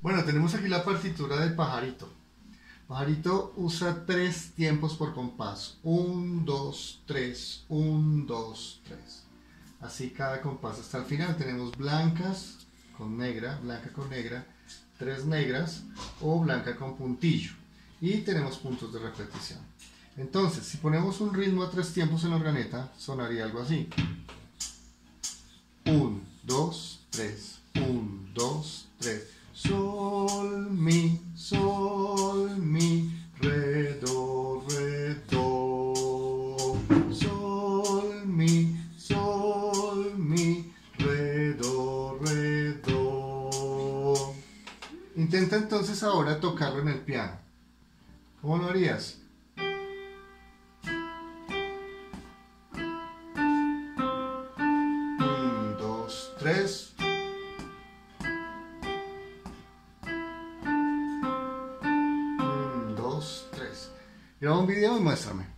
Bueno, tenemos aquí la partitura del pajarito. Pajarito usa tres tiempos por compás. 1, 2, 3, 1, 2, 3. Así cada compás hasta el final. Tenemos blancas con negra, blanca con negra, tres negras o blanca con puntillo. Y tenemos puntos de repetición. Entonces, si ponemos un ritmo a tres tiempos en la organeta, sonaría algo así. 1, 2, 3, 1, 2, 3. Mi, sol, mi, re, do, re, do. Sol, mi, sol, mi, re, do, re, do. Intenta entonces ahora tocarlo en el piano. ¿Cómo lo harías? Dos, tres. Graba un video y muéstrame.